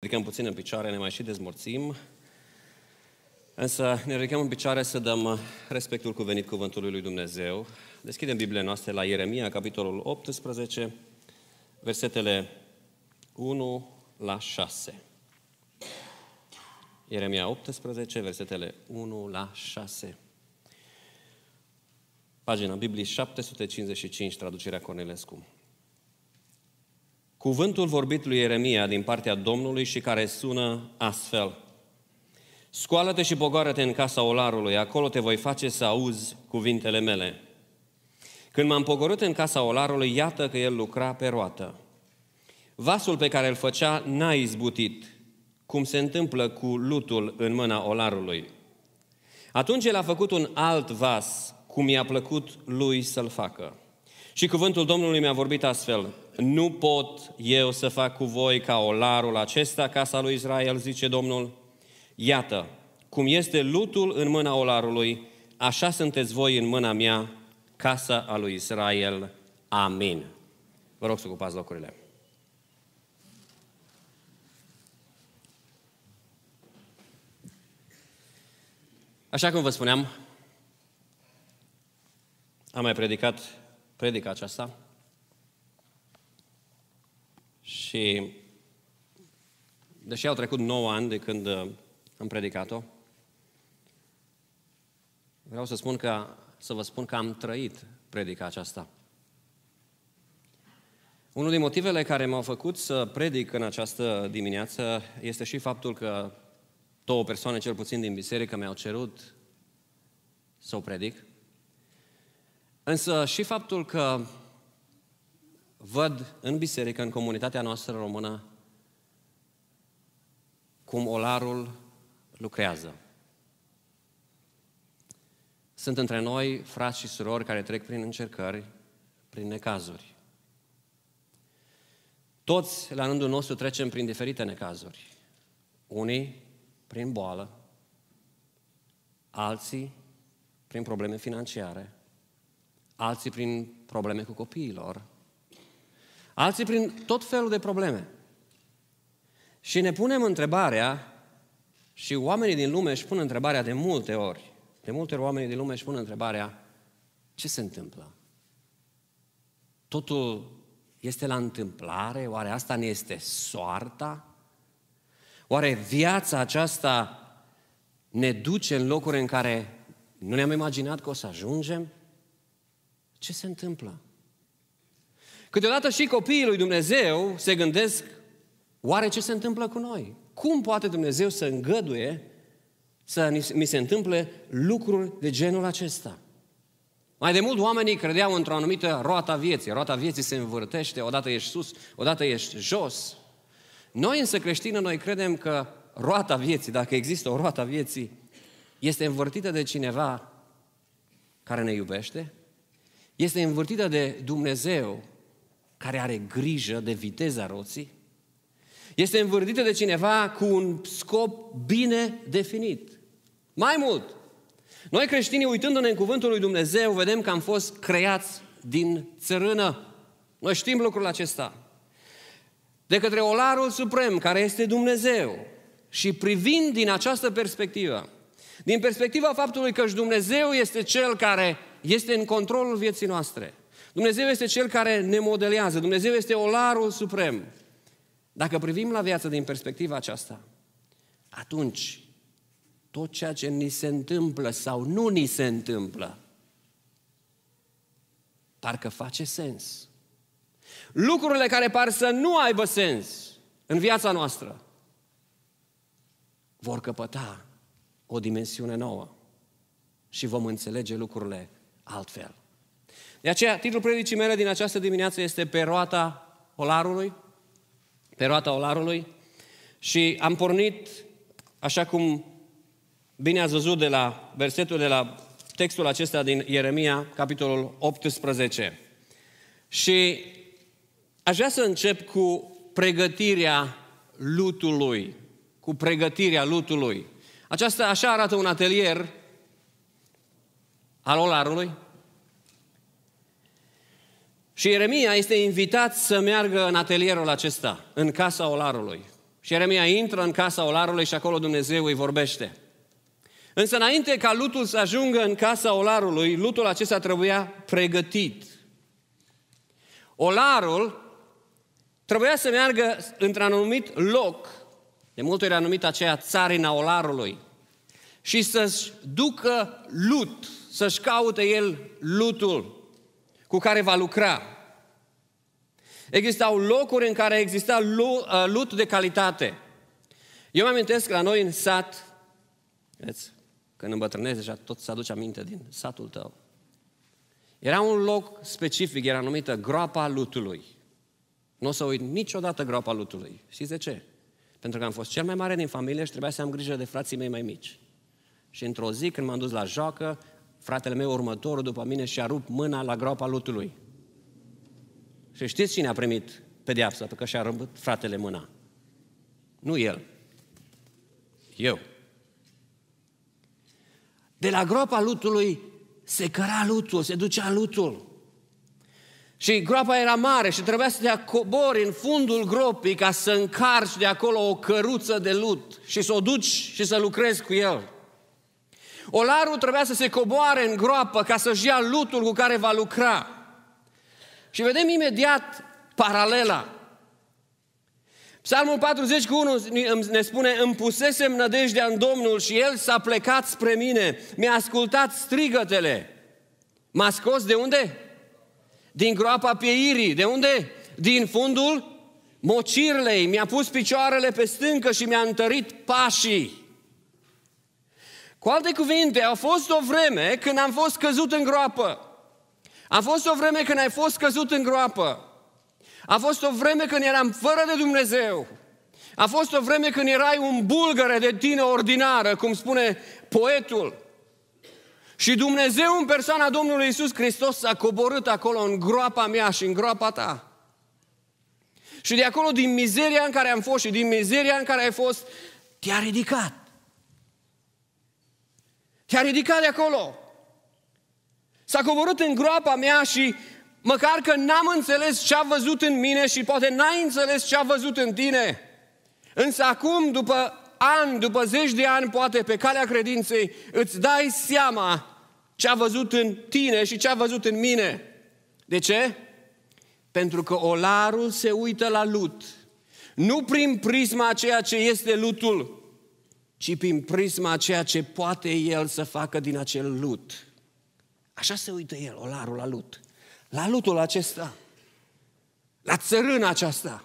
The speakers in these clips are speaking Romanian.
ridicăm puțin în picioare, ne mai și dezmorțim, însă ne ridicăm în picioare să dăm respectul cuvenit cuvântului lui Dumnezeu. Deschidem Biblia noastră la Ieremia, capitolul 18, versetele 1 la 6. Ieremia 18, versetele 1 la 6. Pagina Bibliei 755, traducerea Cornelescu. Cuvântul vorbit lui Ieremia din partea Domnului și care sună astfel. Scoală-te și pogoară-te în casa olarului, acolo te voi face să auzi cuvintele mele. Când m-am pogorât în casa olarului, iată că el lucra pe roată. Vasul pe care îl făcea n-a izbutit, cum se întâmplă cu lutul în mâna olarului. Atunci el a făcut un alt vas, cum i-a plăcut lui să-l facă. Și cuvântul Domnului mi-a vorbit astfel, nu pot eu să fac cu voi ca olarul acesta, casa lui Israel, zice Domnul. Iată, cum este lutul în mâna olarului, așa sunteți voi în mâna mea, casa a lui Israel. Amin. Vă rog să ocupați locurile. Așa cum vă spuneam, am mai predicat predica aceasta și deși au trecut 9 ani de când uh, am predicat-o, vreau să spun că, să vă spun că am trăit predica aceasta. Unul din motivele care m-au făcut să predic în această dimineață este și faptul că două persoane, cel puțin din biserică, mi-au cerut să o predic. Însă și faptul că văd în biserică, în comunitatea noastră română, cum olarul lucrează. Sunt între noi frați și surori care trec prin încercări, prin necazuri. Toți, la rândul nostru, trecem prin diferite necazuri. Unii prin boală, alții prin probleme financiare, alții prin probleme cu copiilor, alții prin tot felul de probleme. Și ne punem întrebarea, și oamenii din lume își pun întrebarea de multe ori, de multe ori oamenii din lume își pun întrebarea, ce se întâmplă? Totul este la întâmplare? Oare asta ne este soarta? Oare viața aceasta ne duce în locuri în care nu ne-am imaginat că o să ajungem? Ce se întâmplă? Câteodată și copiii lui Dumnezeu se gândesc, oare ce se întâmplă cu noi? Cum poate Dumnezeu să îngăduie să mi se întâmple lucruri de genul acesta? Mai de mult oamenii credeau într-o anumită roata vieții. Roata vieții se învârtește, odată ești sus, odată ești jos. Noi însă creștină, noi credem că roata vieții, dacă există o roata vieții, este învârtită de cineva care ne iubește, este învârtită de Dumnezeu care are grijă de viteza roții, este învârtită de cineva cu un scop bine definit. Mai mult, noi creștinii, uitându-ne în cuvântul lui Dumnezeu, vedem că am fost creați din țărână. Noi știm lucrul acesta. De către Olarul Suprem, care este Dumnezeu. Și privind din această perspectivă, din perspectiva faptului că Dumnezeu este Cel care este în controlul vieții noastre. Dumnezeu este Cel care ne modelează. Dumnezeu este Olarul Suprem. Dacă privim la viață din perspectiva aceasta, atunci tot ceea ce ni se întâmplă sau nu ni se întâmplă, parcă face sens. Lucrurile care par să nu aibă sens în viața noastră vor căpăta o dimensiune nouă și vom înțelege lucrurile altfel. De aceea, titlul predicii mele din această dimineață este Pe roata olarului, pe roata olarului și am pornit, așa cum bine ați văzut de la versetul de la textul acesta din Ieremia, capitolul 18. Și aș vrea să încep cu pregătirea lutului, cu pregătirea lutului. Aceasta așa arată un atelier al olarului. Și Ieremia este invitat să meargă în atelierul acesta, în casa olarului. Și Ieremia intră în casa olarului și acolo Dumnezeu îi vorbește. Însă înainte ca lutul să ajungă în casa olarului, lutul acesta trebuia pregătit. Olarul trebuia să meargă într-un anumit loc, de multe ori anumit aceea țarina olarului, și să-și ducă lut, să-și caute el lutul cu care va lucra. Existau locuri în care exista uh, lut de calitate. Eu mă amintesc la noi în sat, vedeți, când îmbătrânezi deja tot să aduci aminte din satul tău. Era un loc specific, era numită groapa lutului. Nu o să uit niciodată groapa lutului. Știți de ce? Pentru că am fost cel mai mare din familie și trebuia să am grijă de frații mei mai mici. Și într-o zi, când m-am dus la joacă, fratele meu următorul după mine și-a rupt mâna la groapa lutului. Și știți cine a primit pedeapsa? Pentru că și-a rupt fratele mâna. Nu el. Eu. De la groapa lutului se căra lutul, se ducea lutul. Și groapa era mare și trebuia să te acobori în fundul gropii ca să încarci de acolo o căruță de lut și să o duci și să lucrezi cu el. Olarul trebuia să se coboare în groapă ca să-și ia lutul cu care va lucra. Și vedem imediat paralela. Psalmul 40 cu 1 ne spune, îmi pusesem nădejdea în Domnul și El s-a plecat spre mine, mi-a ascultat strigătele. M-a scos de unde? Din groapa pieirii. De unde? Din fundul mocirlei. Mi-a pus picioarele pe stâncă și mi-a întărit pașii. Cu alte cuvinte, a fost o vreme când am fost căzut în groapă. A fost o vreme când ai fost căzut în groapă. A fost o vreme când eram fără de Dumnezeu. A fost o vreme când erai un bulgăre de tine ordinară, cum spune poetul. Și Dumnezeu în persoana Domnului Isus Hristos s-a coborât acolo în groapa mea și în groapa ta. Și de acolo, din mizeria în care am fost și din mizeria în care ai fost, te-a ridicat. Te-a ridicat de acolo. S-a coborât în groapa mea și măcar că n-am înțeles ce a văzut în mine și poate n-ai înțeles ce a văzut în tine. Însă acum, după ani, după zeci de ani, poate pe calea credinței, îți dai seama ce a văzut în tine și ce a văzut în mine. De ce? Pentru că olarul se uită la lut. Nu prin prisma ceea ce este lutul, ci prin prisma ceea ce poate el să facă din acel lut. Așa se uită el, olarul la lut. La lutul acesta. La țărâna aceasta.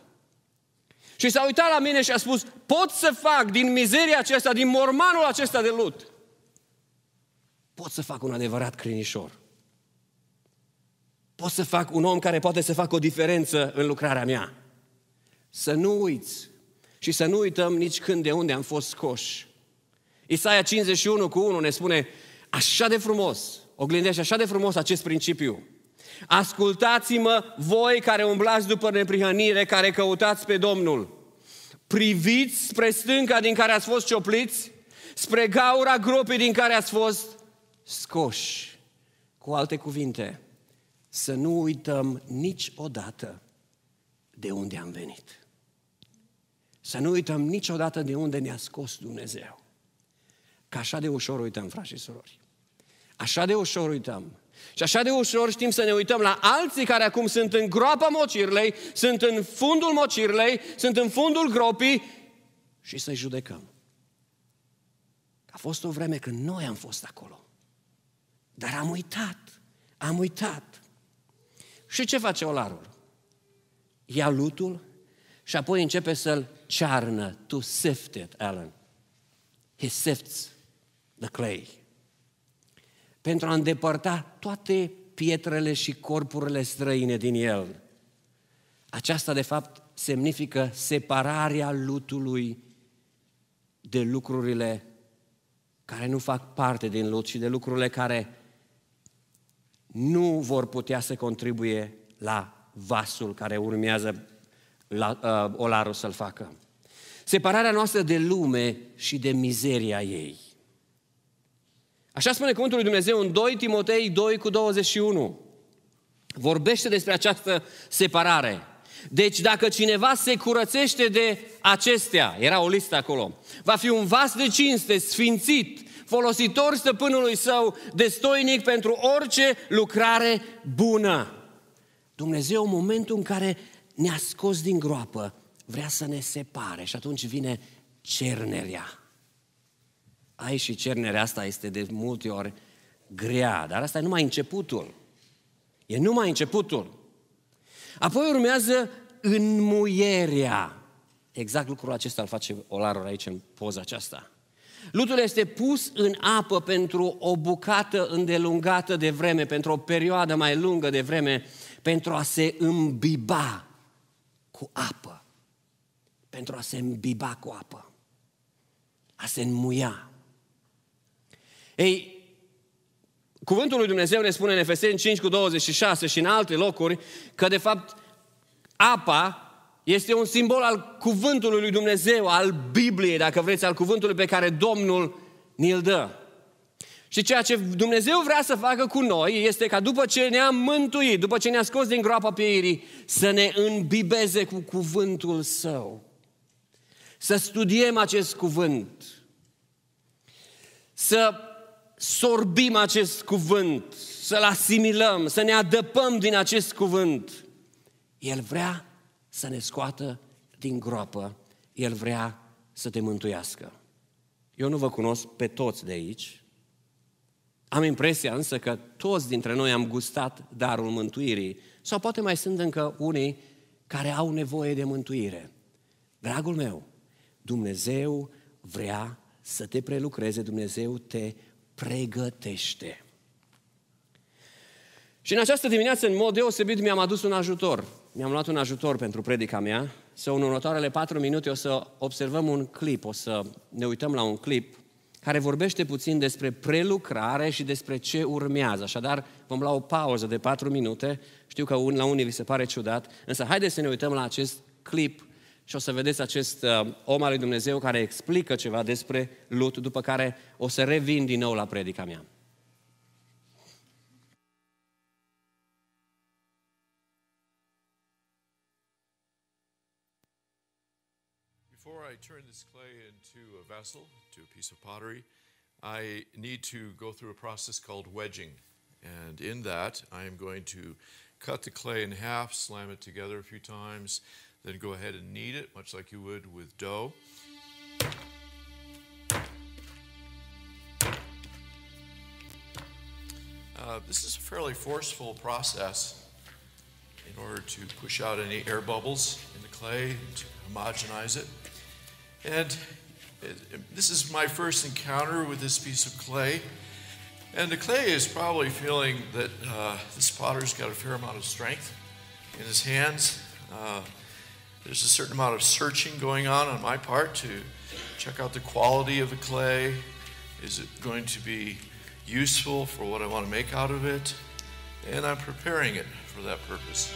Și s-a uitat la mine și a spus, pot să fac din mizeria aceasta, din mormanul acesta de lut, pot să fac un adevărat crinișor. Pot să fac un om care poate să facă o diferență în lucrarea mea. Să nu uiți și să nu uităm nici când de unde am fost scoși. Isaia 51 cu 1 ne spune așa de frumos, oglindește așa de frumos acest principiu. Ascultați-mă voi care umblați după neprihănire, care căutați pe Domnul. Priviți spre stânca din care ați fost ciopliți, spre gaura gropii din care ați fost scoși. Cu alte cuvinte, să nu uităm niciodată de unde am venit. Să nu uităm niciodată de unde ne-a scos Dumnezeu. Că așa de ușor uităm, frați și surori. Așa de ușor uităm. Și așa de ușor știm să ne uităm la alții care acum sunt în groapa mocirlei, sunt în fundul mocirlei, sunt în fundul gropii și să-i judecăm. A fost o vreme când noi am fost acolo. Dar am uitat, am uitat. Și ce face olarul? Ia lutul și apoi începe să-l cearnă. To sift it, Alan. He sifts the clay. Pentru a îndepărta toate pietrele și corpurile străine din el. Aceasta, de fapt, semnifică separarea lutului de lucrurile care nu fac parte din lut și de lucrurile care nu vor putea să contribuie la vasul care urmează la, uh, olarul să-l facă. Separarea noastră de lume și de mizeria ei. Așa spune cuvântul lui Dumnezeu în 2 Timotei 2 cu 21. Vorbește despre această separare. Deci dacă cineva se curățește de acestea, era o listă acolo, va fi un vas de cinste, sfințit, folositor stăpânului său, destoinic pentru orice lucrare bună. Dumnezeu, în momentul în care ne-a scos din groapă, vrea să ne separe și atunci vine cernerea. Ai și cernerea asta este de multe ori grea, dar asta e numai începutul. E numai începutul. Apoi urmează înmuierea. Exact lucrul acesta îl face Olarul aici în poza aceasta. Lutul este pus în apă pentru o bucată îndelungată de vreme, pentru o perioadă mai lungă de vreme, pentru a se îmbiba cu apă. Pentru a se îmbiba cu apă. A se înmuia. Ei, cuvântul lui Dumnezeu ne spune în Efeseni 5 cu 26 și în alte locuri că de fapt apa este un simbol al cuvântului lui Dumnezeu, al Bibliei, dacă vreți, al cuvântului pe care Domnul ni-l dă. Și ceea ce Dumnezeu vrea să facă cu noi este ca după ce ne-a mântuit, după ce ne-a scos din groapa pieirii, să ne îmbibeze cu cuvântul Său. Să studiem acest cuvânt. Să sorbim acest cuvânt, să-l asimilăm, să ne adăpăm din acest cuvânt. El vrea să ne scoată din groapă, El vrea să te mântuiască. Eu nu vă cunosc pe toți de aici, am impresia însă că toți dintre noi am gustat darul mântuirii, sau poate mai sunt încă unii care au nevoie de mântuire. Dragul meu, Dumnezeu vrea să te prelucreze, Dumnezeu te pregătește. Și în această dimineață, în mod deosebit, mi-am adus un ajutor. Mi-am luat un ajutor pentru predica mea. Să în următoarele patru minute o să observăm un clip, o să ne uităm la un clip care vorbește puțin despre prelucrare și despre ce urmează. Așadar, vom lua o pauză de patru minute. Știu că la unii vi se pare ciudat, însă haideți să ne uităm la acest clip și o să vedeți acest uh, om al lui Dumnezeu care explică ceva despre lut, după care o să revin din nou la predica mea. Before I turn this clay into a vessel, to a piece of pottery, I need to go through a process called wedging. And in that, I am going to cut the clay in half, slam it together a few times, then go ahead and knead it, much like you would with dough. Uh, this is a fairly forceful process in order to push out any air bubbles in the clay, to homogenize it. And it, this is my first encounter with this piece of clay. And the clay is probably feeling that uh, this potter's got a fair amount of strength in his hands. Uh, there's a certain amount of searching going on on my part to check out the quality of the clay. Is it going to be useful for what I want to make out of it? And I'm preparing it for that purpose.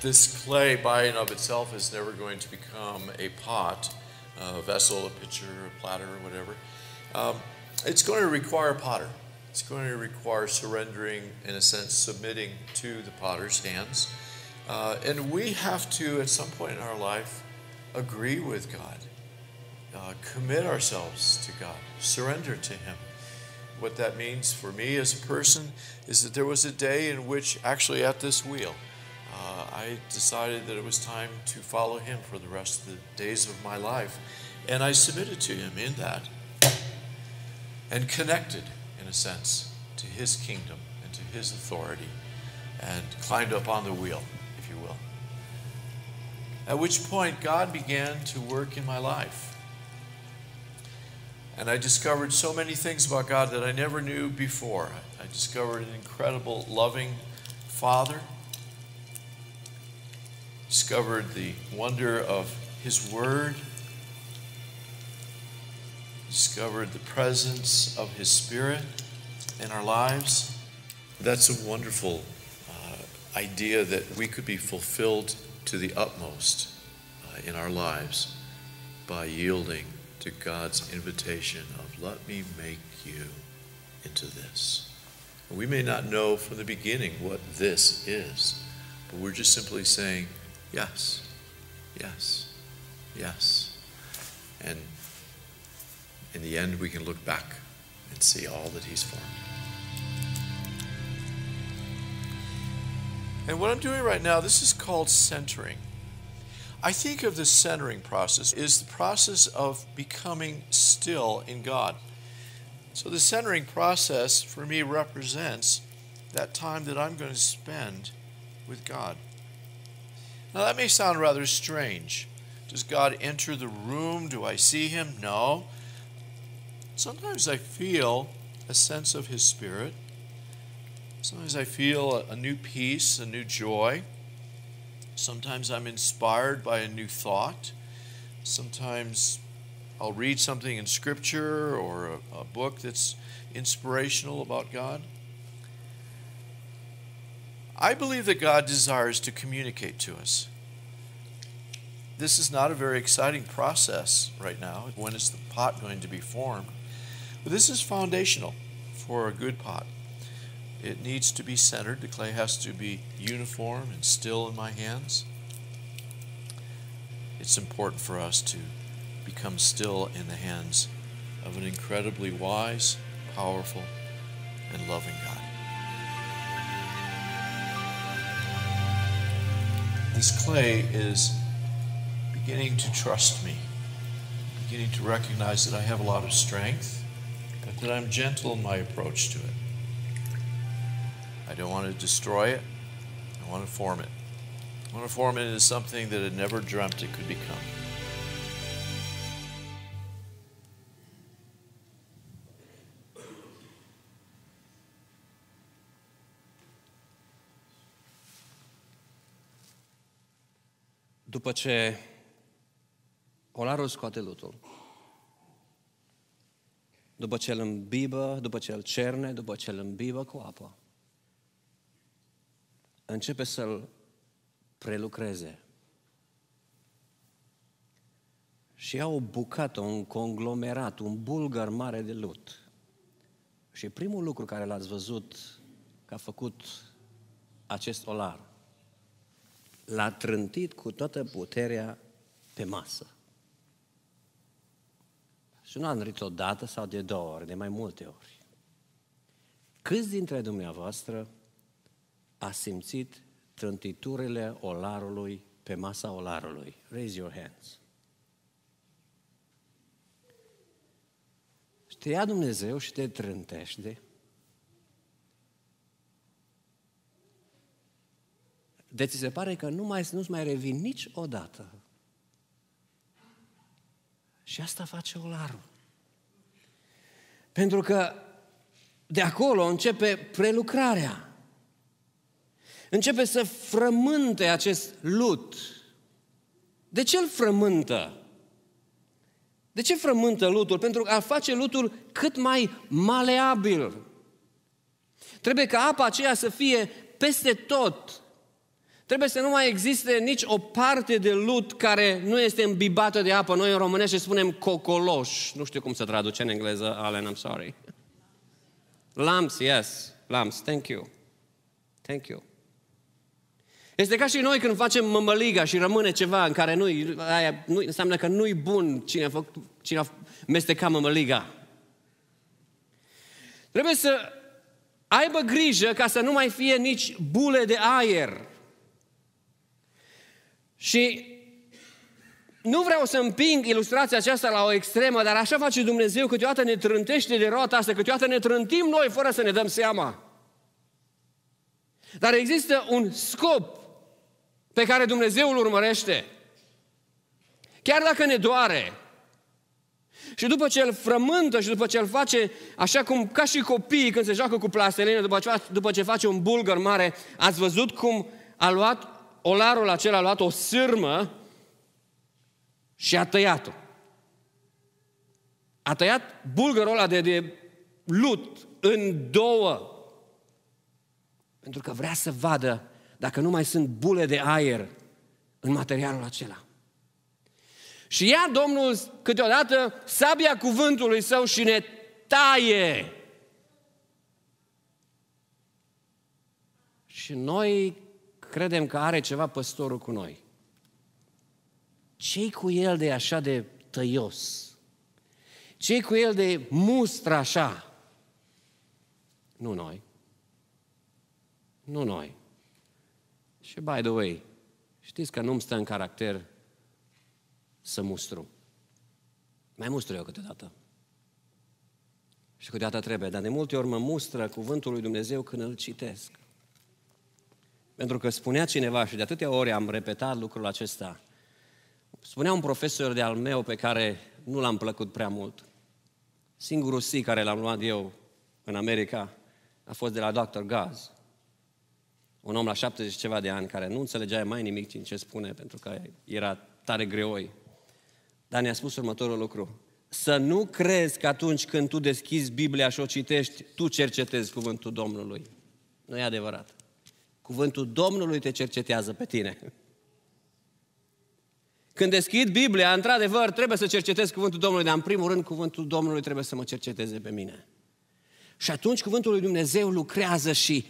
This clay, by and of itself, is never going to become a pot, a vessel, a pitcher, a platter, or whatever. Um, it's going to require a potter. It's going to require surrendering, in a sense, submitting to the potter's hands. Uh, and we have to, at some point in our life, agree with God, uh, commit ourselves to God, surrender to Him. What that means for me as a person is that there was a day in which, actually, at this wheel, uh, I decided that it was time to follow Him for the rest of the days of my life. And I submitted to Him in that and connected, in a sense, to His kingdom and to His authority and climbed up on the wheel. At which point, God began to work in my life. And I discovered so many things about God that I never knew before. I discovered an incredible, loving Father, discovered the wonder of His Word, discovered the presence of His Spirit in our lives. That's a wonderful idea that we could be fulfilled to the utmost uh, in our lives by yielding to God's invitation of, let me make you into this. We may not know from the beginning what this is, but we're just simply saying, yes, yes, yes. And in the end, we can look back and see all that He's formed. And what I'm doing right now, this is called centering. I think of the centering process is the process of becoming still in God. So the centering process for me represents that time that I'm going to spend with God. Now that may sound rather strange. Does God enter the room? Do I see him? No. Sometimes I feel a sense of his spirit. Sometimes I feel a, new peace, a new joy. Sometimes I'm inspired by a new thought. Sometimes I'll read something in Scripture or a, a book that's inspirational about God. I believe that God desires to communicate to us. This is not a very exciting process right now. When is the pot going to be formed? But this is foundational for a good pot. It needs to be centered. The clay has to be uniform and still in my hands. It's important for us to become still in the hands of an incredibly wise, powerful, and loving God. This clay is beginning to trust me, beginning to recognize that I have a lot of strength, but that I'm gentle in my approach to it. I don't want to destroy it, I want to form it. I want to form it into something that it never dreamt it could become. După ce olarul scoate lutul, după ce îl îmbibă, după ce îl cerne, după ce îl îmbibă cu apă, începe să-l prelucreze. Și ia o bucată, un conglomerat, un bulgăr mare de lut. Și primul lucru care l-ați văzut că a făcut acest olar, l-a trântit cu toată puterea pe masă. Și nu am o dată sau de două ori, de mai multe ori. Câți dintre dumneavoastră a simțit trântiturile olarului pe masa olarului? Raise your hands. Și te ia Dumnezeu și te trântește De ți se pare că nu mai, nu-ți mai revin niciodată. Și asta face olarul. Pentru că de acolo începe prelucrarea. Începe să frământe acest lut. De ce îl frământă? De ce frământă lutul? Pentru a face lutul cât mai maleabil. Trebuie ca apa aceea să fie peste tot Trebuie să nu mai existe nici o parte de lut care nu este îmbibată de apă. Noi în românește spunem cocoloș. Nu știu cum se traduce în engleză, Alan, I'm sorry. Lamps, yes. Lamps, thank you. Thank you. Este ca și noi când facem mămăliga și rămâne ceva în care nu aia nu înseamnă că nu-i bun cine a, făcut, cine a mestecat mămăliga. Trebuie să aibă grijă ca să nu mai fie nici bule de aer și nu vreau să împing ilustrația aceasta la o extremă, dar așa face Dumnezeu, câteodată ne trântește de roata asta, câteodată ne trântim noi fără să ne dăm seama. Dar există un scop pe care Dumnezeu îl urmărește. Chiar dacă ne doare. Și după ce îl frământă și după ce îl face, așa cum ca și copiii când se joacă cu plastelină, după ce, după ce face un bulgăr mare, ați văzut cum a luat olarul acela a luat o sârmă și a tăiat-o. A tăiat bulgărul ăla de, de lut în două. Pentru că vrea să vadă dacă nu mai sunt bule de aer în materialul acela. Și ia Domnul câteodată sabia cuvântului său și ne taie. Și noi credem că are ceva păstorul cu noi. ce cu el de așa de tăios? ce cu el de mustră așa? Nu noi. Nu noi. Și by the way, știți că nu-mi stă în caracter să mustru. Mai mustru eu câteodată. Și câteodată trebuie, dar de multe ori mă mustră cuvântul lui Dumnezeu când îl citesc. Pentru că spunea cineva, și de atâtea ori am repetat lucrul acesta, spunea un profesor de al meu pe care nu l-am plăcut prea mult. Singurul si care l-am luat eu în America a fost de la Dr. Gaz. Un om la 70 ceva de ani care nu înțelegea mai nimic din ce spune pentru că era tare greoi. Dar ne-a spus următorul lucru. Să nu crezi că atunci când tu deschizi Biblia și o citești, tu cercetezi cuvântul Domnului. Nu e adevărat. Cuvântul Domnului te cercetează pe tine. Când deschid Biblia, într-adevăr, trebuie să cercetez cuvântul Domnului, dar în primul rând cuvântul Domnului trebuie să mă cerceteze pe mine. Și atunci cuvântul lui Dumnezeu lucrează și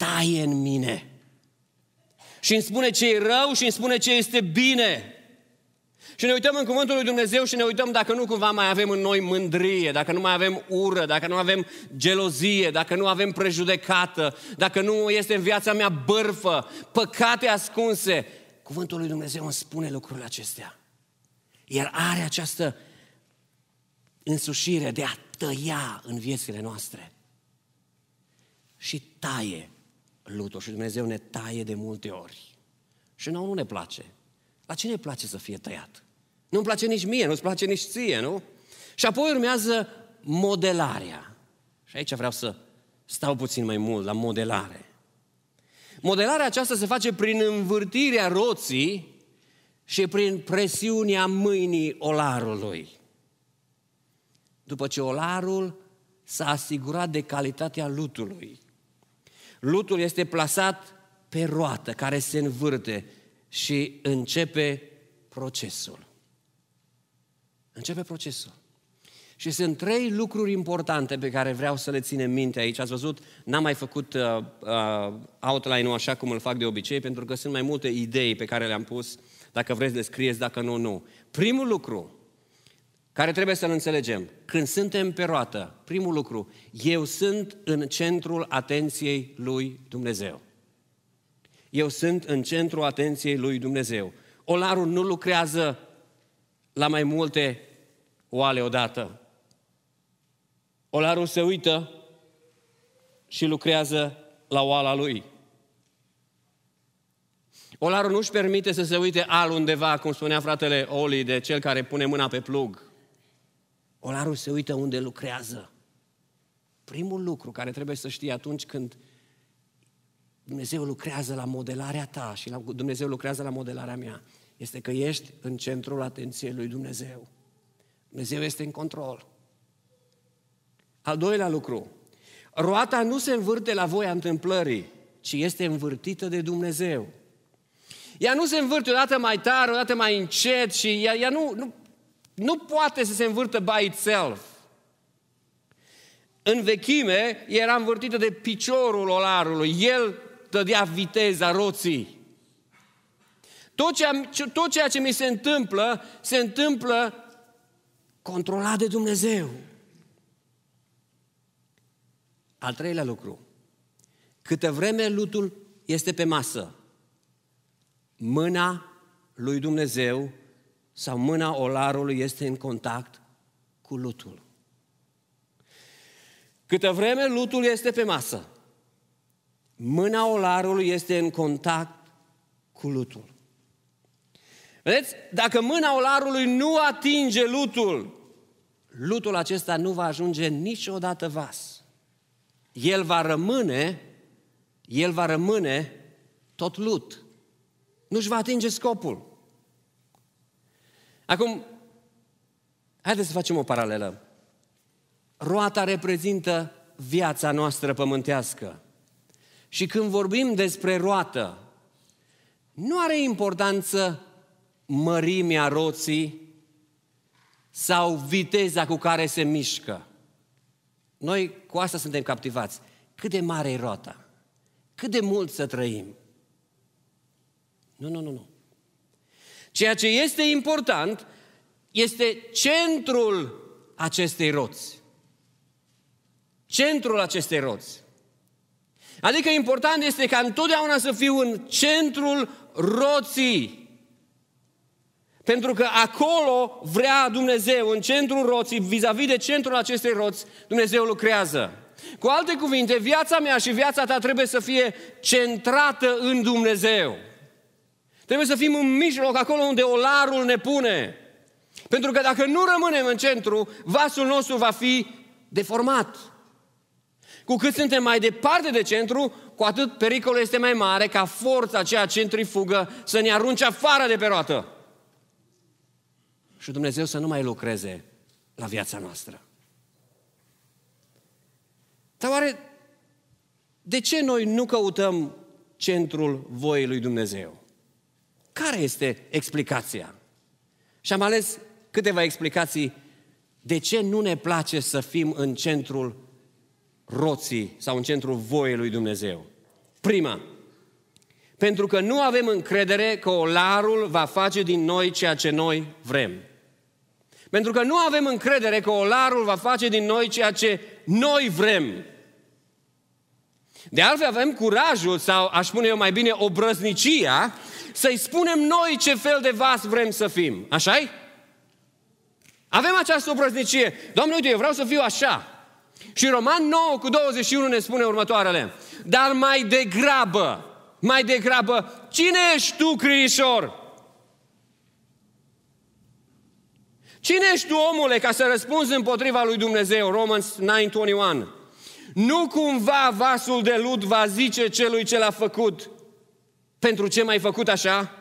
taie în mine. Și îmi spune ce e rău și îmi spune ce este bine. Și ne uităm în cuvântul lui Dumnezeu și ne uităm dacă nu cumva mai avem în noi mândrie, dacă nu mai avem ură, dacă nu avem gelozie, dacă nu avem prejudecată, dacă nu este în viața mea bărfă, păcate ascunse. Cuvântul lui Dumnezeu îmi spune lucrurile acestea. Iar are această însușire de a tăia în viețile noastre. Și taie lutul și Dumnezeu ne taie de multe ori. Și nouă nu ne place. La cine place să fie tăiat? Nu-mi place nici mie, nu-ți place nici ție, nu? Și apoi urmează modelarea. Și aici vreau să stau puțin mai mult la modelare. Modelarea aceasta se face prin învârtirea roții și prin presiunea mâinii olarului. După ce olarul s-a asigurat de calitatea lutului, lutul este plasat pe roată care se învârte și începe procesul. Începe procesul. Și sunt trei lucruri importante pe care vreau să le ținem minte aici. Ați văzut, n-am mai făcut uh, uh, outline-ul așa cum îl fac de obicei, pentru că sunt mai multe idei pe care le-am pus. Dacă vreți, le scrieți, dacă nu, nu. Primul lucru care trebuie să-l înțelegem, când suntem pe roată, primul lucru, eu sunt în centrul atenției lui Dumnezeu. Eu sunt în centrul atenției lui Dumnezeu. Olarul nu lucrează la mai multe oale odată. Olarul se uită și lucrează la oala lui. Olarul nu-și permite să se uite al undeva, cum spunea fratele Oli, de cel care pune mâna pe plug. Olarul se uită unde lucrează. Primul lucru care trebuie să știi atunci când Dumnezeu lucrează la modelarea ta și la, Dumnezeu lucrează la modelarea mea, este că ești în centrul atenției lui Dumnezeu. Dumnezeu este în control. Al doilea lucru, roata nu se învârte la voia întâmplării, ci este învârtită de Dumnezeu. Ea nu se învârte odată mai tare, odată mai încet și ea, ea nu, nu, nu poate să se învârtă by itself. În vechime era învârtită de piciorul olarului. El dădea viteza roții. Tot ceea, tot ceea ce mi se întâmplă, se întâmplă controlat de Dumnezeu. Al treilea lucru. Câte vreme lutul este pe masă, mâna lui Dumnezeu sau mâna olarului este în contact cu lutul. Câte vreme lutul este pe masă, mâna olarului este în contact cu lutul. Vedeți? Dacă mâna olarului nu atinge lutul, lutul acesta nu va ajunge niciodată vas. El va rămâne, el va rămâne tot lut. Nu-și va atinge scopul. Acum, haideți să facem o paralelă. Roata reprezintă viața noastră pământească. Și când vorbim despre roată, nu are importanță mărimea roții sau viteza cu care se mișcă. Noi cu asta suntem captivați. Cât de mare e roata? Cât de mult să trăim? Nu, nu, nu, nu. Ceea ce este important este centrul acestei roți. Centrul acestei roți. Adică important este ca întotdeauna să fiu în centrul roții. Pentru că acolo vrea Dumnezeu, în centrul roții, vis-a-vis de centrul acestei roți, Dumnezeu lucrează. Cu alte cuvinte, viața mea și viața ta trebuie să fie centrată în Dumnezeu. Trebuie să fim în mijloc, acolo unde olarul ne pune. Pentru că dacă nu rămânem în centru, vasul nostru va fi deformat. Cu cât suntem mai departe de centru, cu atât pericolul este mai mare ca forța aceea centrifugă să ne arunce afară de pe roată. Și Dumnezeu să nu mai lucreze la viața noastră. Dar oare de ce noi nu căutăm centrul voii lui Dumnezeu? Care este explicația? Și am ales câteva explicații de ce nu ne place să fim în centrul roții sau în centrul voiei lui Dumnezeu. Prima, pentru că nu avem încredere că olarul va face din noi ceea ce noi vrem. Pentru că nu avem încredere că olarul va face din noi ceea ce noi vrem. De altfel avem curajul, sau aș spune eu mai bine, obrăznicia, să-i spunem noi ce fel de vas vrem să fim. așa -i? Avem această obrăznicie. Doamne, uite, eu vreau să fiu așa. Și Roman 9 cu 21 ne spune următoarele. Dar mai degrabă, mai degrabă, cine ești tu, Crișor? Cine ești tu, omule, ca să răspunzi împotriva lui Dumnezeu? Romans 9:21. Nu cumva vasul de lut va zice celui ce l-a făcut, pentru ce m-ai făcut așa?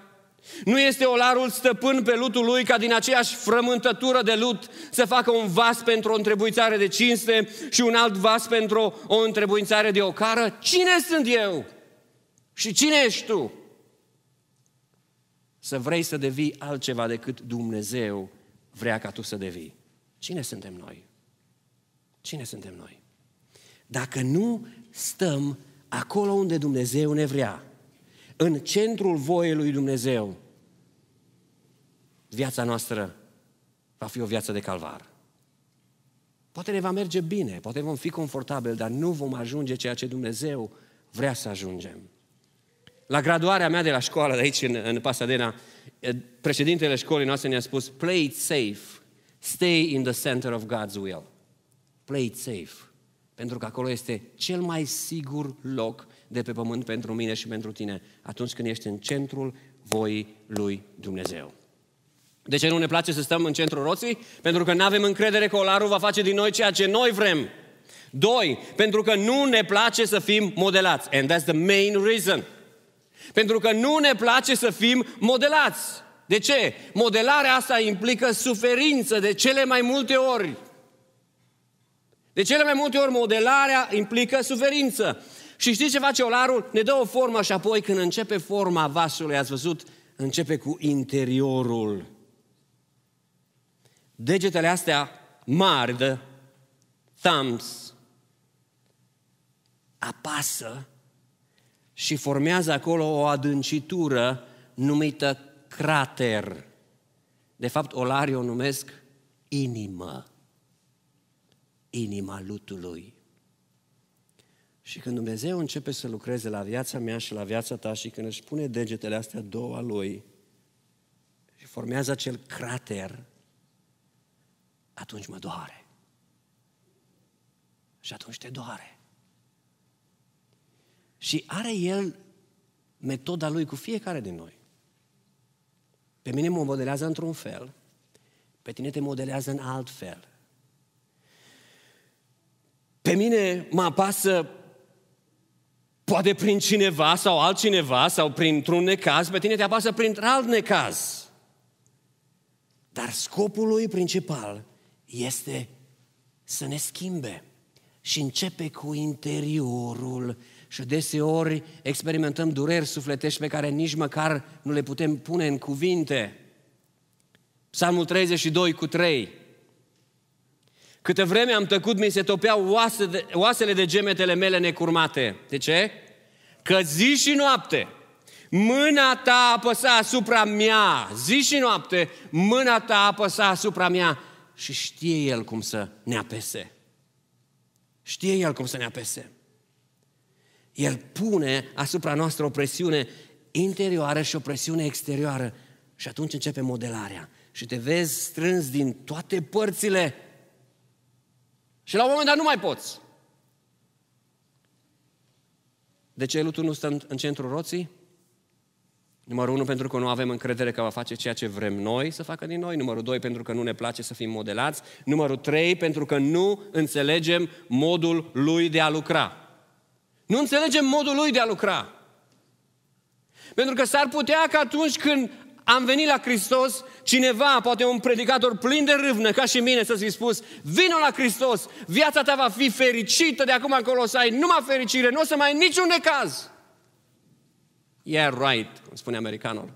Nu este olarul stăpân pe lutul lui ca din aceeași frământătură de lut să facă un vas pentru o întrebuințare de cinste și un alt vas pentru o întrebuințare de ocară? Cine sunt eu? Și cine ești tu? Să vrei să devii altceva decât Dumnezeu vrea ca tu să devii. Cine suntem noi? Cine suntem noi? Dacă nu stăm acolo unde Dumnezeu ne vrea, în centrul voiei lui Dumnezeu, viața noastră va fi o viață de calvar. Poate ne va merge bine, poate vom fi confortabili, dar nu vom ajunge ceea ce Dumnezeu vrea să ajungem. La graduarea mea de la școală de aici, în, în Pasadena, eh, președintele școlii noastre ne-a spus, play it safe, stay in the center of God's will. Play it safe. Pentru că acolo este cel mai sigur loc de pe pământ pentru mine și pentru tine, atunci când ești în centrul voii lui Dumnezeu. De ce nu ne place să stăm în centrul roții? Pentru că nu avem încredere că olarul va face din noi ceea ce noi vrem. Doi, pentru că nu ne place să fim modelați. And that's the main reason. Pentru că nu ne place să fim modelați. De ce? Modelarea asta implică suferință de cele mai multe ori. De cele mai multe ori modelarea implică suferință. Și știți ce face olarul? Ne dă o formă și apoi când începe forma vasului, ați văzut, începe cu interiorul. Degetele astea mari de thumbs apasă și formează acolo o adâncitură numită crater. De fapt, olarii o numesc inimă. Inima lutului. Și când Dumnezeu începe să lucreze la viața mea și la viața ta și când își pune degetele astea două a Lui și formează acel crater, atunci mă doare. Și atunci te doare. Și are El metoda Lui cu fiecare din noi. Pe mine mă modelează într-un fel, pe tine te modelează în alt fel. Pe mine mă apasă poate prin cineva sau altcineva sau printr-un necaz, pe tine te apasă printr-alt necaz. Dar scopul lui principal este să ne schimbe și începe cu interiorul și deseori experimentăm dureri sufletești pe care nici măcar nu le putem pune în cuvinte. Psalmul 32 cu 3. Câte vreme am tăcut, mi se topeau oase de, oasele de gemetele mele necurmate. De ce? Că zi și noapte Mâna ta apăsa asupra mea, zi și noapte, mâna ta apăsa asupra mea și știe El cum să ne apese. Știe El cum să ne apese. El pune asupra noastră o presiune interioară și o presiune exterioară. Și atunci începe modelarea. Și te vezi strâns din toate părțile. Și la un moment dat nu mai poți. De ce lutul nu stă în, în centrul roții? Numărul unu, pentru că nu avem încredere că va face ceea ce vrem noi să facă din noi. Numărul doi, pentru că nu ne place să fim modelați. Numărul trei, pentru că nu înțelegem modul lui de a lucra. Nu înțelegem modul lui de a lucra. Pentru că s-ar putea că atunci când am venit la Hristos, cineva, poate un predicator plin de râvnă, ca și mine, să-ți fi spus, vină la Hristos, viața ta va fi fericită de acum încolo, să ai numai fericire, nu o să mai ai niciun necaz. Yeah, right, cum spune americanul.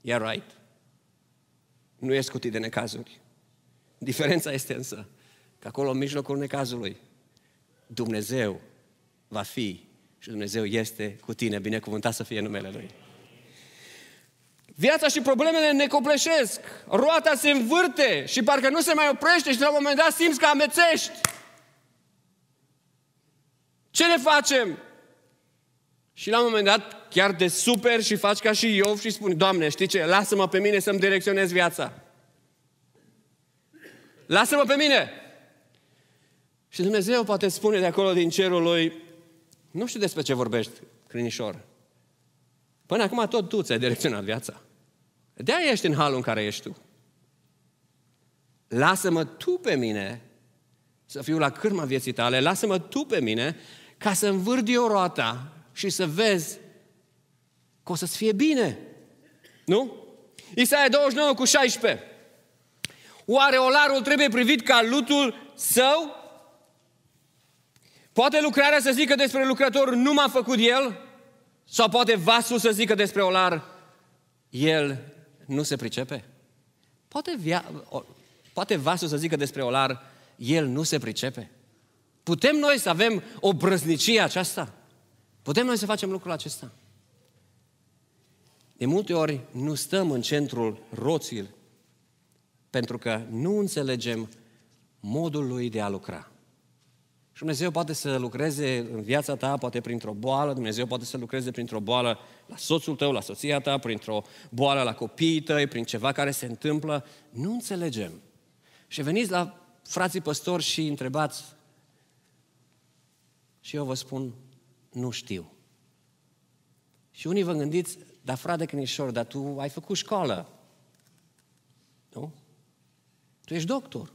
Yeah, right. Nu e scutit de necazuri. Diferența este însă că acolo, în mijlocul necazului, Dumnezeu va fi și Dumnezeu este cu tine, binecuvântat să fie numele Lui. Viața și problemele ne copleșesc, roata se învârte și parcă nu se mai oprește și la un moment dat simți că amețești. Ce ne facem? Și la un moment dat chiar de super și faci ca și Iov și spuni, Doamne, știi ce, lasă-mă pe mine să-mi direcționez viața. Lasă-mă pe mine! Și Dumnezeu poate spune de acolo din cerul lui, nu știu despre ce vorbești, crinișor. Până acum tot tu ți-ai direcționat viața. De-aia ești în halul în care ești tu. Lasă-mă tu pe mine să fiu la cârma vieții tale, lasă-mă tu pe mine ca să învârd eu roata și să vezi că o să-ți fie bine. Nu? Isaia 29 cu 16. Oare olarul trebuie privit ca lutul său? Poate lucrarea să zică despre lucrător nu m-a făcut el? Sau poate vasul să zică despre olar el nu se pricepe? Poate, via, o, poate vasul să zică despre olar el nu se pricepe? Putem noi să avem o brăznicie aceasta? Putem noi să facem lucrul acesta? De multe ori nu stăm în centrul roții pentru că nu înțelegem modul lui de a lucra. Și Dumnezeu poate să lucreze în viața ta, poate printr-o boală, Dumnezeu poate să lucreze printr-o boală la soțul tău, la soția ta, printr-o boală la copiii tăi, prin ceva care se întâmplă. Nu înțelegem. Și veniți la frații păstori și întrebați și eu vă spun, nu știu. Și unii vă gândiți, dar frate Cănișor, dar tu ai făcut școală. Nu? Tu ești doctor.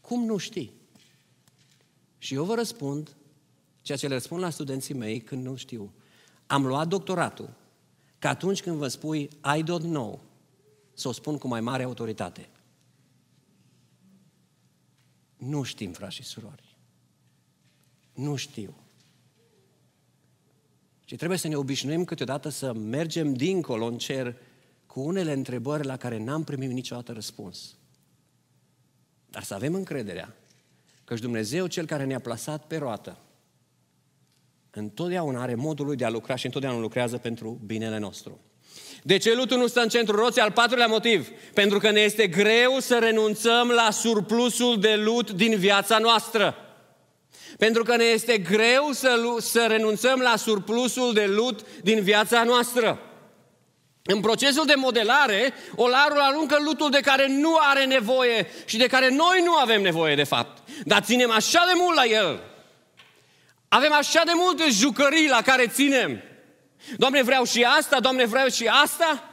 Cum nu știi? Și eu vă răspund ceea ce le răspund la studenții mei când nu știu. Am luat doctoratul că atunci când vă spui I don't know, să o spun cu mai mare autoritate. Nu știm, frați și surori. Nu știu. Și trebuie să ne obișnuim câteodată să mergem dincolo în cer cu unele întrebări la care n-am primit niciodată răspuns. Dar să avem încrederea că și Dumnezeu, Cel care ne-a plasat pe roată, întotdeauna are modul lui de a lucra și întotdeauna lucrează pentru binele nostru. De ce lutul nu stă în centrul roții? Al patrulea motiv. Pentru că ne este greu să renunțăm la surplusul de lut din viața noastră. Pentru că ne este greu să, să renunțăm la surplusul de lut din viața noastră. În procesul de modelare, olarul aruncă lutul de care nu are nevoie și de care noi nu avem nevoie de fapt. Dar ținem așa de mult la el. Avem așa de multe jucării la care ținem. Doamne, vreau și asta, Doamne, vreau și asta.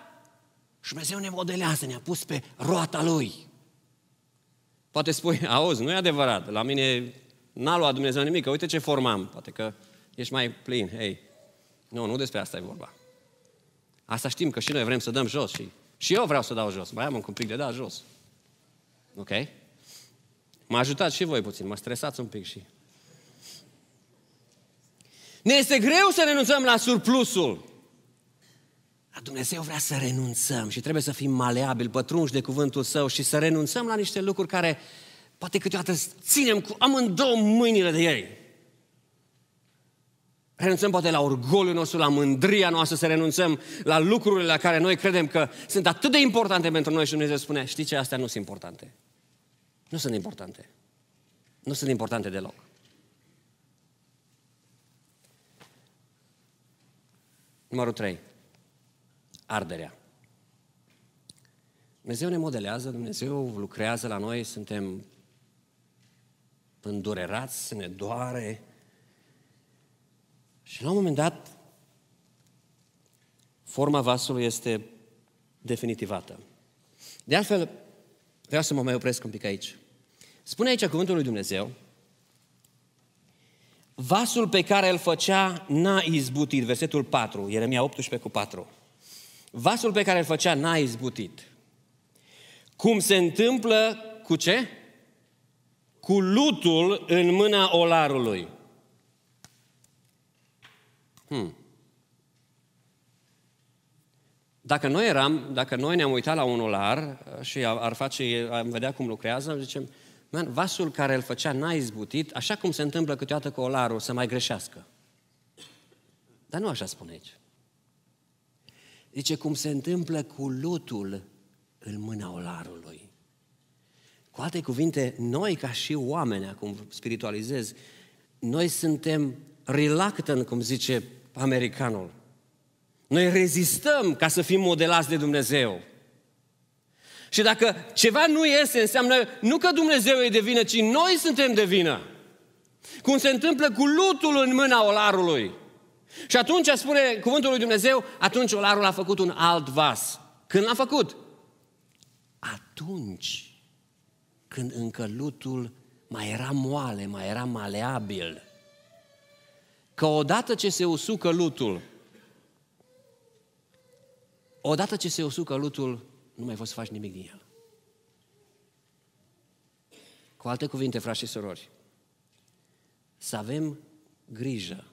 Și Dumnezeu ne modelează, ne-a pus pe roata Lui. Poate spui, auzi, nu e adevărat, la mine n-a luat Dumnezeu nimic, uite ce formam. Poate că ești mai plin, hei. Nu, nu despre asta e vorba. Asta știm că și noi vrem să dăm jos și, și eu vreau să dau jos. Mai am un pic de dat jos. Ok? M-a ajutat și voi puțin, mă stresați un pic și... Ne este greu să renunțăm la surplusul. Dar Dumnezeu vrea să renunțăm și trebuie să fim maleabili, pătrunși de cuvântul Său și să renunțăm la niște lucruri care poate câteodată ținem cu amândouă mâinile de ei. Renunțăm poate la orgoliul nostru, la mândria noastră, să renunțăm la lucrurile la care noi credem că sunt atât de importante pentru noi și Dumnezeu spune, știi ce, astea nu sunt importante. Nu sunt importante. Nu sunt importante deloc. Numărul 3. Arderea. Dumnezeu ne modelează, Dumnezeu lucrează la noi, suntem îndurerați, ne doare. Și la un moment dat, forma vasului este definitivată. De altfel, vreau să mă mai opresc un pic aici. Spune aici cuvântul lui Dumnezeu, vasul pe care îl făcea n-a izbutit, versetul 4, Ieremia 18 cu 4. Vasul pe care îl făcea n-a izbutit. Cum se întâmplă cu ce? Cu lutul în mâna olarului. Hmm. Dacă noi eram, dacă noi ne-am uitat la un olar și ar face, am vedea cum lucrează, zicem, man, vasul care îl făcea n-a izbutit, așa cum se întâmplă câteodată cu olarul, să mai greșească. Dar nu așa spune aici. Zice, cum se întâmplă cu lutul în mâna olarului. Cu alte cuvinte, noi ca și oameni, acum spiritualizez, noi suntem reluctant, cum zice americanul. Noi rezistăm ca să fim modelați de Dumnezeu. Și dacă ceva nu iese, înseamnă nu că Dumnezeu e de vină, ci noi suntem de vină. Cum se întâmplă cu lutul în mâna olarului. Și atunci spune cuvântul lui Dumnezeu, atunci olarul a făcut un alt vas. Când l-a făcut? Atunci când încă lutul mai era moale, mai era maleabil. Că odată ce se usucă lutul, odată ce se usucă lutul, nu mai poți să faci nimic din el. Cu alte cuvinte, frați și surori, să avem grijă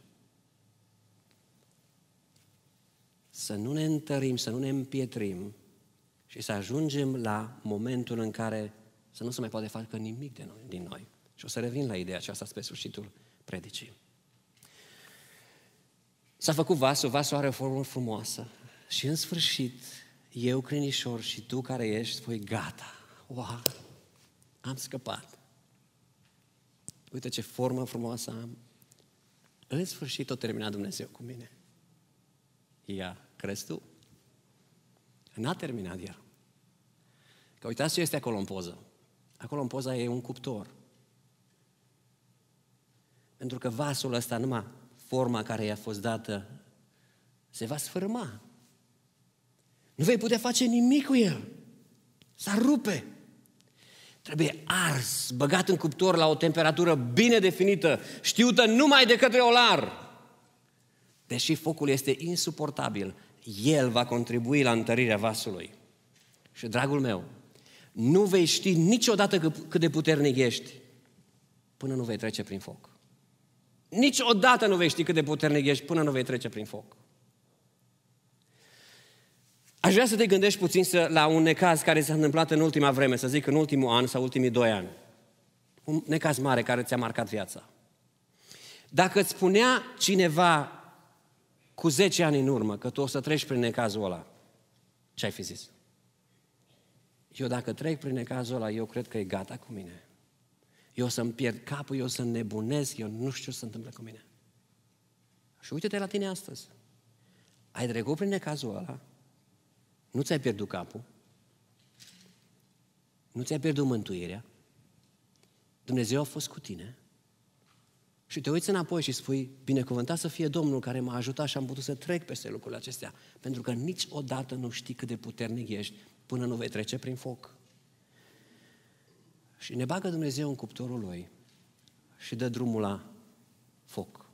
să nu ne întărim, să nu ne împietrim și să ajungem la momentul în care să nu se mai poate face nimic de noi, din noi. Și o să revin la ideea aceasta spre sfârșitul predicii. S-a făcut vasul, vasul are o formă frumoasă. Și în sfârșit, eu, crinișor, și tu care ești, spui, gata, wow, am scăpat. Uite ce formă frumoasă am. În sfârșit o terminat Dumnezeu cu mine. Ia, crezi tu? N-a terminat el. Că uitați ce este acolo în poză. Acolo în poza e un cuptor. Pentru că vasul ăsta, numai forma care i-a fost dată, se va sfârma. Nu vei putea face nimic cu el. S-ar rupe. Trebuie ars, băgat în cuptor la o temperatură bine definită, știută numai de către olar. Deși focul este insuportabil, el va contribui la întărirea vasului. Și, dragul meu, nu vei ști niciodată cât de puternic ești până nu vei trece prin foc. Niciodată nu vei ști cât de puternic ești până nu vei trece prin foc. Aș vrea să te gândești puțin să, la un necaz care s-a întâmplat în ultima vreme, să zic în ultimul an sau ultimii doi ani. Un necaz mare care ți-a marcat viața. Dacă îți spunea cineva cu 10 ani în urmă că tu o să treci prin necazul ăla, ce ai fi zis? Eu dacă trec prin necazul ăla, eu cred că e gata cu mine. Eu o să-mi pierd capul, eu o să nebunesc, eu nu știu ce se întâmplă cu mine. Și uite-te la tine astăzi. Ai trecut prin necazul ăla, nu ți-ai pierdut capul, nu ți-ai pierdut mântuirea, Dumnezeu a fost cu tine și te uiți înapoi și spui, binecuvântat să fie Domnul care m-a ajutat și am putut să trec peste lucrurile acestea, pentru că niciodată nu știi cât de puternic ești până nu vei trece prin foc. Și ne bagă Dumnezeu în cuptorul Lui și dă drumul la foc.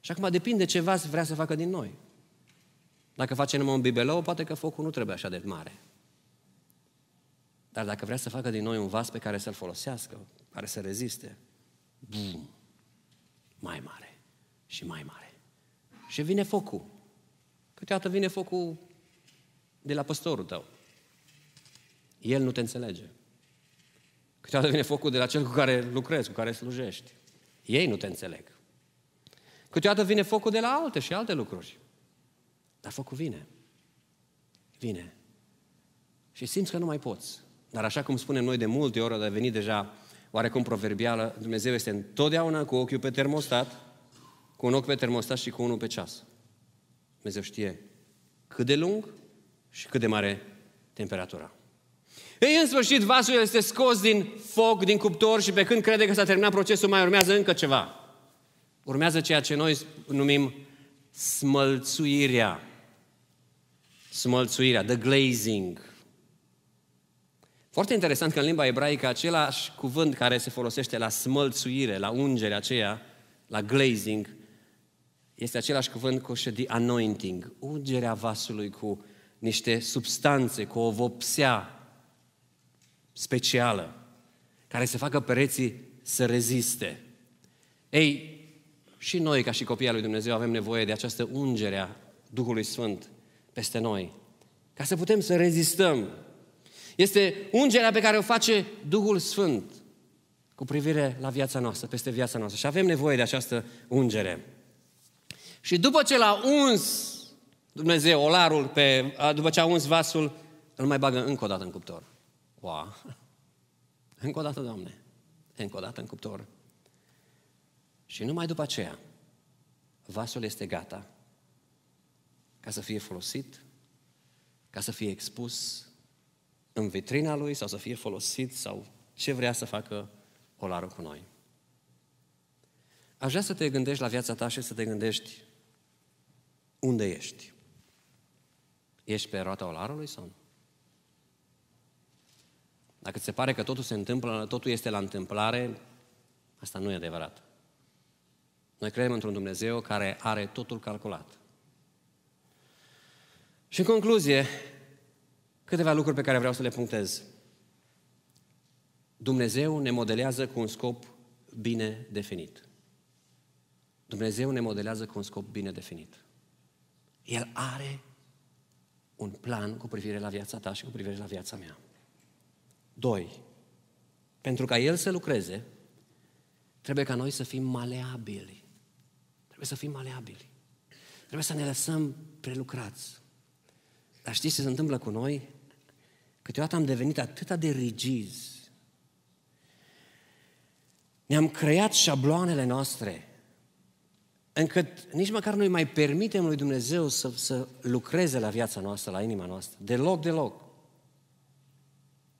Și acum depinde ce vas vrea să facă din noi. Dacă face numai un bibelou, poate că focul nu trebuie așa de mare. Dar dacă vrea să facă din noi un vas pe care să-l folosească, care să reziste, bum, mai mare și mai mare. Și vine focul. Câteodată vine focul de la păstorul tău. El nu te înțelege. Câteodată vine focul de la cel cu care lucrezi, cu care slujești. Ei nu te înțeleg. Câteodată vine focul de la alte și alte lucruri. Dar focul vine. Vine. Și simți că nu mai poți. Dar așa cum spunem noi de multe ori, a devenit deja oarecum proverbială, Dumnezeu este întotdeauna cu ochiul pe termostat, cu un ochi pe termostat și cu unul pe ceas. Dumnezeu știe cât de lung și cât de mare temperatura. Ei, în sfârșit, vasul este scos din foc, din cuptor și pe când crede că s-a terminat procesul, mai urmează încă ceva. Urmează ceea ce noi numim smălțuirea. Smălțuirea, the glazing. Foarte interesant că în limba ebraică același cuvânt care se folosește la smălțuire, la ungere aceea, la glazing, este același cuvânt cu the anointing, ungerea vasului cu niște substanțe, cu o vopsea specială, care să facă pereții să reziste. Ei, și noi, ca și copiii lui Dumnezeu, avem nevoie de această ungere a Duhului Sfânt peste noi, ca să putem să rezistăm. Este ungerea pe care o face Duhul Sfânt cu privire la viața noastră, peste viața noastră. Și avem nevoie de această ungere. Și după ce l-a uns Dumnezeu olarul, pe, după ce a uns vasul, îl mai bagă încă o dată în cuptor. Wow! Încă o dată, Doamne. Încă o dată în cuptor. Și numai după aceea, vasul este gata ca să fie folosit, ca să fie expus în vitrina lui sau să fie folosit sau ce vrea să facă olarul cu noi. Aș vrea să te gândești la viața ta și să te gândești unde ești. Ești pe roata olarului sau nu? Dacă ți se pare că totul se întâmplă, totul este la întâmplare, asta nu e adevărat. Noi credem într-un Dumnezeu care are totul calculat. Și în concluzie, câteva lucruri pe care vreau să le punctez. Dumnezeu ne modelează cu un scop bine definit. Dumnezeu ne modelează cu un scop bine definit. El are un plan cu privire la viața ta și cu privire la viața mea. Doi, pentru ca El să lucreze, trebuie ca noi să fim maleabili. Trebuie să fim maleabili. Trebuie să ne lăsăm prelucrați. Dar știți ce se întâmplă cu noi? Câteodată am devenit atât de rigizi. Ne-am creat șabloanele noastre încât nici măcar nu mai permitem lui Dumnezeu să, să lucreze la viața noastră, la inima noastră. Deloc, deloc.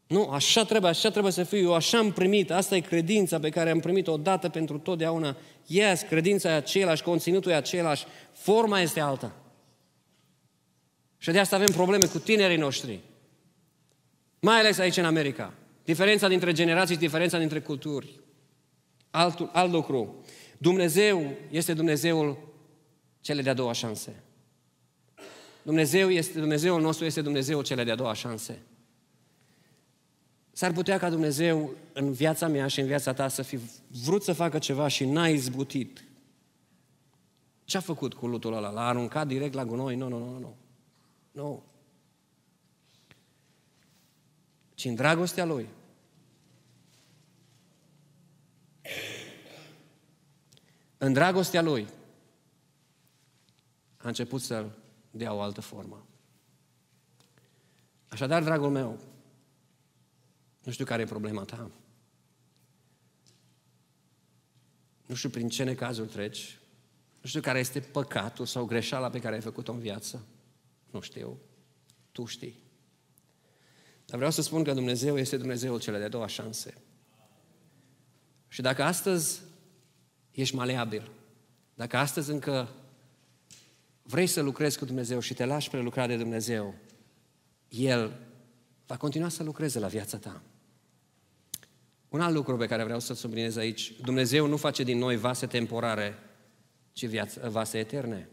Nu, așa trebuie, așa trebuie să fiu, eu așa am primit, asta e credința pe care am primit-o odată pentru totdeauna. Yes, credința e aceeași, conținutul e același, forma este alta. Și de asta avem probleme cu tinerii noștri. Mai ales aici în America. Diferența dintre generații și diferența dintre culturi. Alt, alt lucru. Dumnezeu este Dumnezeul cele de-a doua șanse. Dumnezeu este, Dumnezeul nostru este Dumnezeul cele de-a doua șanse. S-ar putea ca Dumnezeu în viața mea și în viața ta să fi vrut să facă ceva și n-a izbutit. Ce a făcut cu lutul ăla? L-a aruncat direct la gunoi? Nu, nu, nu, nu. Nu. Ci în dragostea Lui. În dragostea Lui a început să-l dea o altă formă. Așadar, dragul meu, nu știu care e problema ta. Nu știu prin ce necazuri treci. Nu știu care este păcatul sau greșeala pe care ai făcut-o în viață. Nu știu. Tu știi. Dar vreau să spun că Dumnezeu este Dumnezeul cele de doua șanse. Și dacă astăzi ești maleabil, dacă astăzi încă vrei să lucrezi cu Dumnezeu și te lași prelucra de Dumnezeu, El va continua să lucreze la viața ta. Un alt lucru pe care vreau să-l subliniez aici, Dumnezeu nu face din noi vase temporare, ci viață, vase eterne.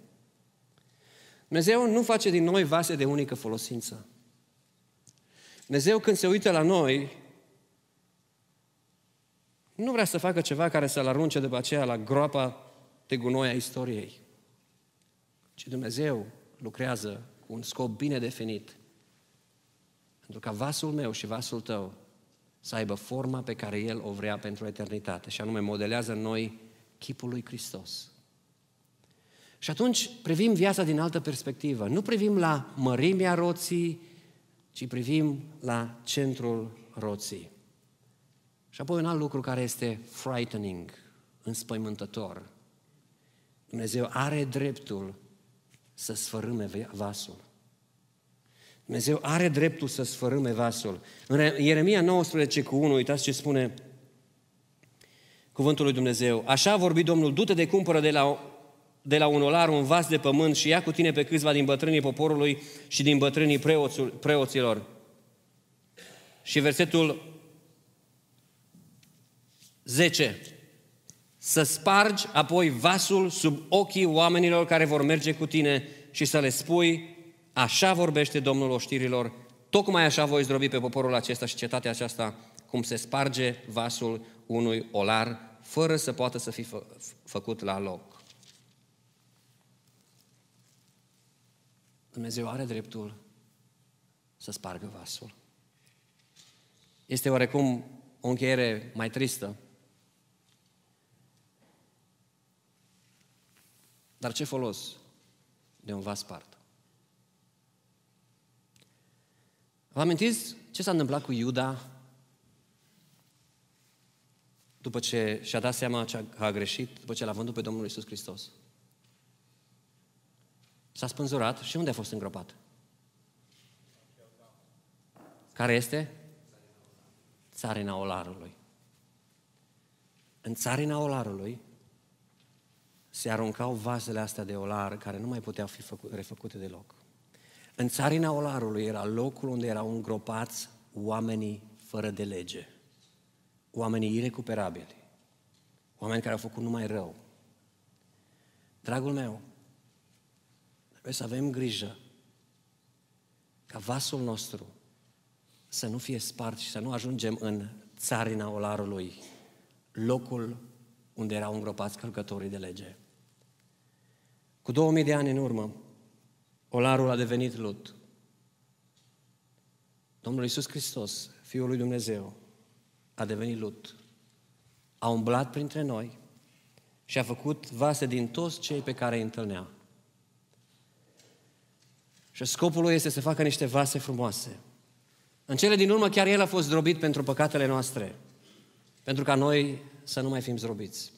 Dumnezeu nu face din noi vase de unică folosință. Dumnezeu când se uită la noi, nu vrea să facă ceva care să-l arunce după aceea la groapa de gunoi a istoriei. Ci Dumnezeu lucrează cu un scop bine definit. Pentru ca vasul meu și vasul tău să aibă forma pe care El o vrea pentru eternitate, și anume modelează în noi chipul lui Hristos. Și atunci privim viața din altă perspectivă. Nu privim la mărimea roții, ci privim la centrul roții. Și apoi un alt lucru care este frightening, înspăimântător. Dumnezeu are dreptul să sfărâme vasul. Dumnezeu are dreptul să sfărâme vasul. În Ieremia 19 cu 1, uitați ce spune cuvântul lui Dumnezeu. Așa a vorbit Domnul, du-te de cumpără de la, de la un olar un vas de pământ și ia cu tine pe câțiva din bătrânii poporului și din bătrânii preoților. Și versetul 10. Să spargi apoi vasul sub ochii oamenilor care vor merge cu tine și să le spui, așa vorbește Domnul oștirilor, tocmai așa voi zdrobi pe poporul acesta și cetatea aceasta, cum se sparge vasul unui olar, fără să poată să fi fă, făcut la loc. Dumnezeu are dreptul să spargă vasul. Este oarecum o încheiere mai tristă. Dar ce folos de un vas spart? Vă amintiți ce s-a întâmplat cu Iuda după ce și-a dat seama că a greșit, după ce l-a vândut pe Domnul Isus Hristos? S-a spânzurat și unde a fost îngropat? Care este? Țarina olarului. În țarina olarului se aruncau vasele astea de olar care nu mai puteau fi făcu- refăcute deloc. În țarina olarului era locul unde erau îngropați oamenii fără de lege, oamenii irecuperabili, oameni care au făcut numai rău. Dragul meu, trebuie să avem grijă ca vasul nostru să nu fie spart și să nu ajungem în țarina olarului, locul unde erau îngropați călcătorii de lege. Cu 2000 de ani în urmă, olarul a devenit lut. Domnul Iisus Hristos, Fiul lui Dumnezeu, a devenit lut. A umblat printre noi și a făcut vase din toți cei pe care îi întâlnea. Și scopul lui este să facă niște vase frumoase. În cele din urmă, chiar El a fost zdrobit pentru păcatele noastre, pentru ca noi să nu mai fim zdrobiți.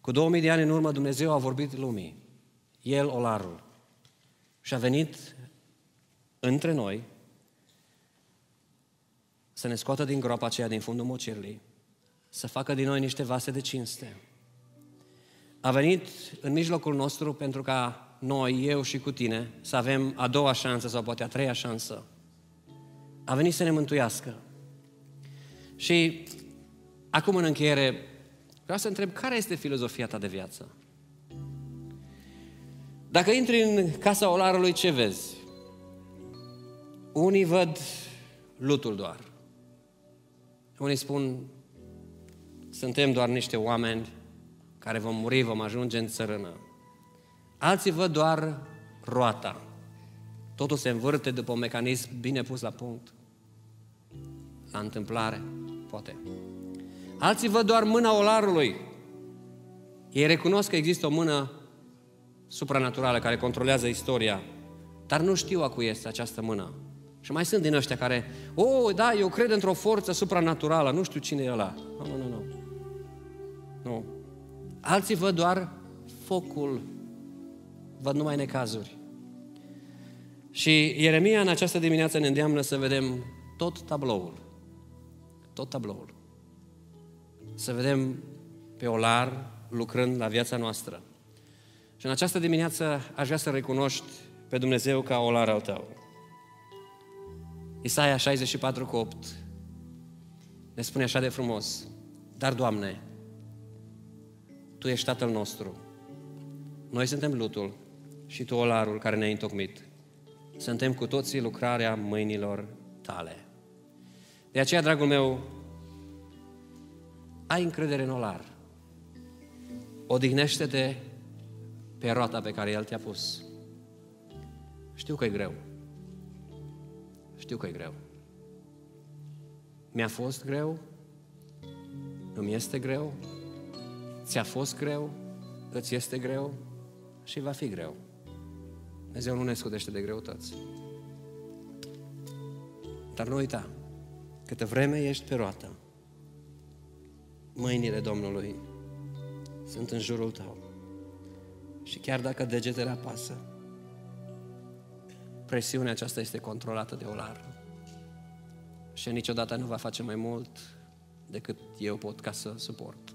Cu 2000 de ani în urmă, Dumnezeu a vorbit lumii el olarul. Și a venit între noi să ne scoată din groapa aceea din fundul mocirlii, să facă din noi niște vase de cinste. A venit în mijlocul nostru pentru ca noi, eu și cu tine, să avem a doua șansă sau poate a treia șansă. A venit să ne mântuiască. Și acum în încheiere, vreau să întreb care este filozofia ta de viață? Dacă intri în casa olarului, ce vezi? Unii văd lutul doar. Unii spun, suntem doar niște oameni care vom muri, vom ajunge în țărână. Alții văd doar roata. Totul se învârte după un mecanism bine pus la punct. La întâmplare, poate. Alții văd doar mâna olarului. Ei recunosc că există o mână supranaturală care controlează istoria, dar nu știu a cui este această mână. Și mai sunt din ăștia care, oh, da, eu cred într-o forță supranaturală, nu știu cine e ăla. Nu, nu, nu, nu. Nu. Alții văd doar focul, văd numai necazuri. Și Ieremia în această dimineață ne îndeamnă să vedem tot tabloul. Tot tabloul. Să vedem pe olar lucrând la viața noastră. Și în această dimineață aș vrea să recunoști pe Dumnezeu ca olar al tău. Isaia 64 cu 8 ne spune așa de frumos, dar Doamne, Tu ești Tatăl nostru, noi suntem lutul și Tu olarul care ne-ai întocmit. Suntem cu toții lucrarea mâinilor Tale. De aceea, dragul meu, ai încredere în olar. Odihnește-te pe roata pe care El te-a pus. Știu că e greu. Știu că e greu. Mi-a fost greu, îmi este greu, ți-a fost greu, îți este greu, și va fi greu. Dumnezeu nu ne scudește de greutăți. Dar nu uita, câtă vreme ești pe roată, mâinile Domnului sunt în jurul tău. Și chiar dacă degetele apasă, presiunea aceasta este controlată de olar. Și niciodată nu va face mai mult decât eu pot ca să suport.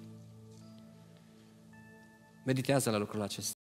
Meditează la lucrul acesta.